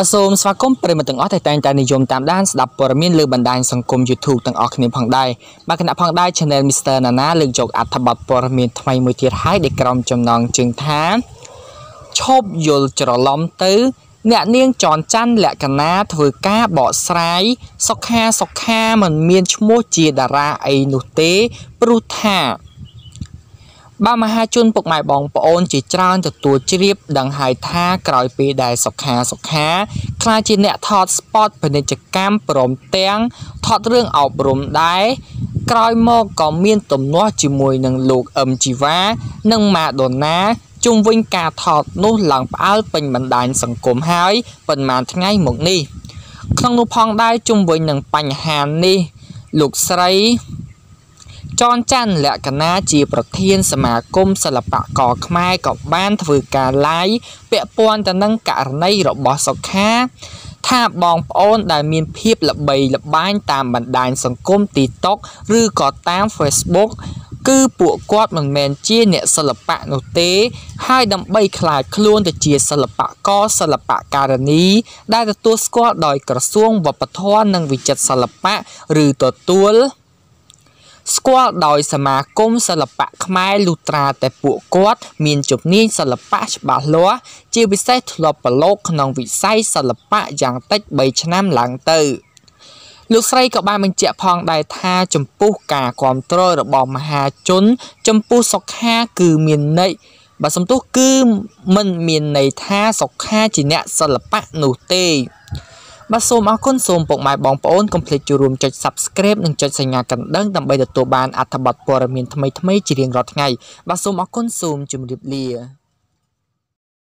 បាទសូមស្វាគមន៍ប្រិយមិត្តទាំងអស់ដែលតែងតែនិយមតាមដានស្ដាប់ព័ត៌មានលើបណ្ដាញសង្គម YouTube ទាំងអស់គ្នាផងដែរបាទគណៈផងដែរ Channel Mr. Nana លើកយកអត្ថបទព័ត៌មានថ្មីមួយទៀតហើយដែលក្រុមចំណងជើងថាឈប់យល់ច្រឡំទៅ អ្នកនាងចនច័ន្ទលក្ខណាធ្វើការបកស្រាយសុខាសុខាមិនមានឈ្មោះជាតារាអីនោះទេព្រោះថា បើមហាជនពុកម៉ែបងប្អូនជាច្រើនទទួលជ្រាបដឹងហើយថាក្រោយពេលដែលសុខាសុខាខ្លាចជាអ្នកថតស្ពតពាណិជ្ជកម្មព្រមទាំងថតរឿងអប់រំដែរក្រោយមកក៏មានទំនាស់ជាមួយនឹងលោកអឹមជីវ៉ានិងម៉ាដូណាជុំវិញការថតនោះឡើងផ្អើលពេញបណ្ដាញសង្គមហើយប៉ុន្មានថ្ងៃមកនេះក្នុងនោះផងដែរជុំវិញនឹងបញ្ហានេះលោកស្រី ចនច័ន្ទលក្ខណាជាប្រធានសមាគមសិល្បករខ្មែរក៏បានធ្វើការ live ពាក់ព័ន្ធទៅនឹងករណីរបស់សុខាថាបងប្អូនដែលមានភាពល្បីល្បាញតាមបណ្ដាញសង្គម TikTok ឬក៏តាម Facebook គឺពួកគាត់មិនមែនជាអ្នកសិល្បៈនោះទេ ហើយដើម្បីខ្លាចខ្លួនទៅជាសិល្បករសិល្បករនីដែលទទួលស្គាល់ដោយក្រសួងវប្បធម៌និងវិចិត្រសិល្បៈឬទទួល ស្គាល់ដោយសមាគមសិល្បៈខ្មែរលុត្រាតែពួកគាត់មានជំនាញសិល្បៈច្បាស់លាស់ជាពិសេសធ្លាប់ប្រឡូកក្នុងវិស័យសិល្បៈយ៉ាងតិច3ឆ្នាំឡើងទៅលោកស្រីក៏បានបញ្ជាក់ផងដែរថាចំពោះការគ្រប់គ្រងរបស់មហាជន ចំពោះសុខាគឺមានន័យបើសំទោសគឺមិនមានន័យថាសុខាជាអ្នកសិល្បៈនោះទេ បាទសូមអរគុណសូមពុកម៉ែបងប្អូនកុំភ្លេចចូលរួមចុច Subscribe និងចុចសញ្ញាកណ្ដឹងដើម្បីទទួលបានអត្ថបទព័ត៌មានថ្មីៗជារៀងរាល់ថ្ងៃបាទសូមអរគុណសូមជម្រាបលា